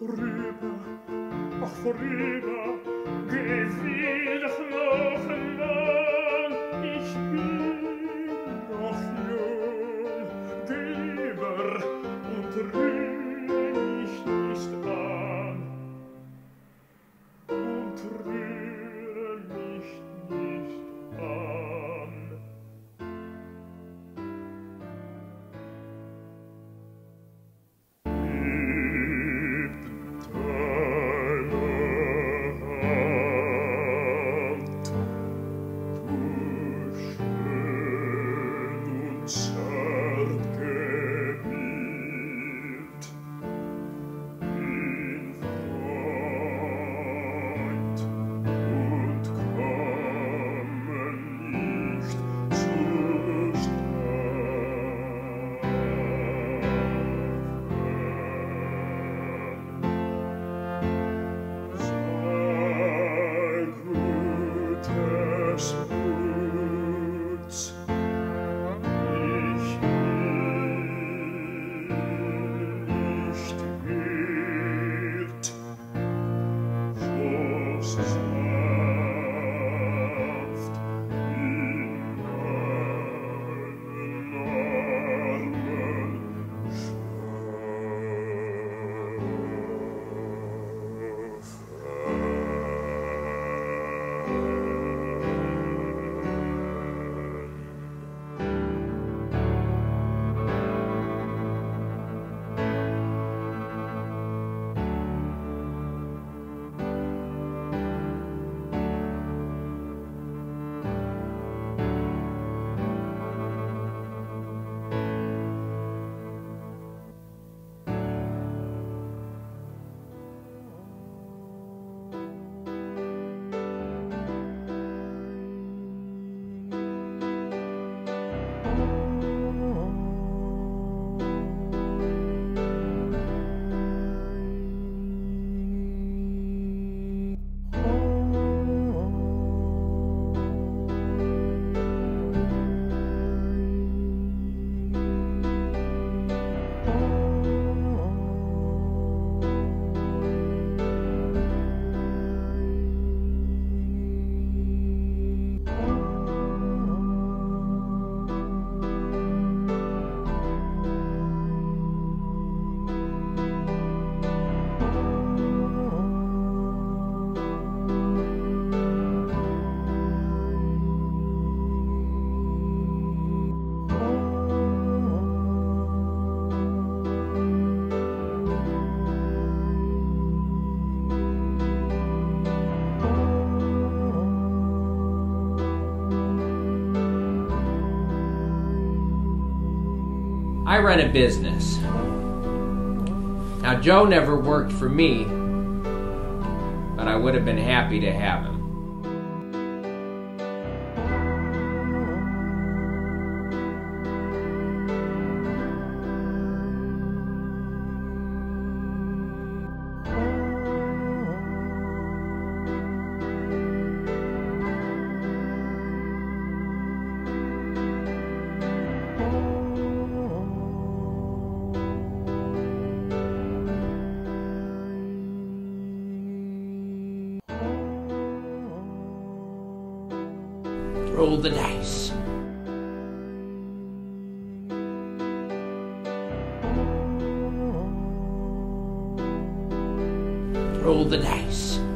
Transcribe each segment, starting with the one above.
vorüber, ach vorüber, I run a business. Now, Joe never worked for me, but I would have been happy to have him. Roll the dice. Roll the dice.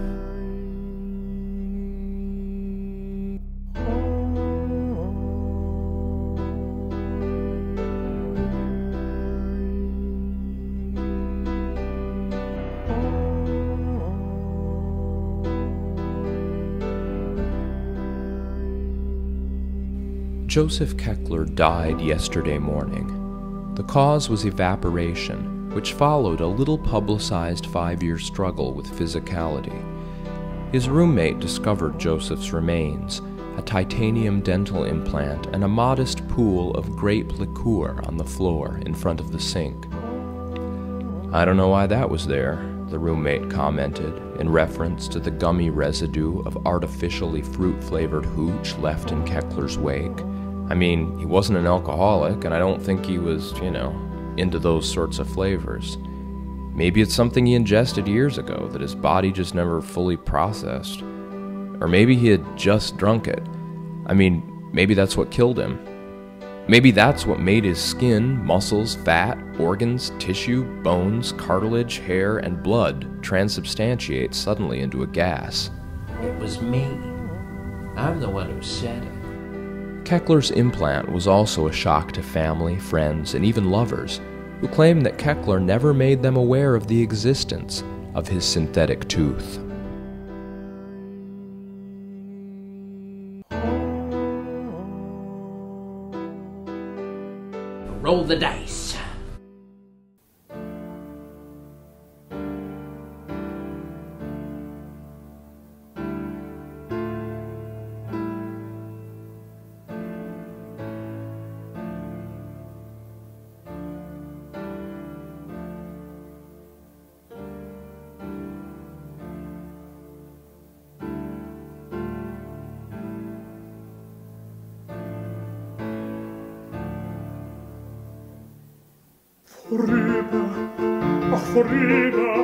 Joseph Keckler died yesterday morning. The cause was evaporation, which followed a little publicized five year struggle with physicality. His roommate discovered Joseph's remains a titanium dental implant and a modest pool of grape liqueur on the floor in front of the sink. I don't know why that was there, the roommate commented in reference to the gummy residue of artificially fruit flavored hooch left in Keckler's wake. I mean, he wasn't an alcoholic, and I don't think he was, you know, into those sorts of flavors. Maybe it's something he ingested years ago that his body just never fully processed. Or maybe he had just drunk it. I mean, maybe that's what killed him. Maybe that's what made his skin, muscles, fat, organs, tissue, bones, cartilage, hair, and blood transubstantiate suddenly into a gas. It was me. I'm the one who said it. Keckler's implant was also a shock to family, friends, and even lovers, who claimed that Keckler never made them aware of the existence of his synthetic tooth. Roll the dice. vorüber, ach vorüber,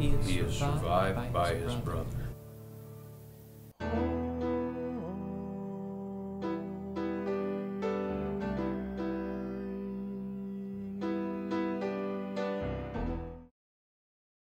He is survived by his brother.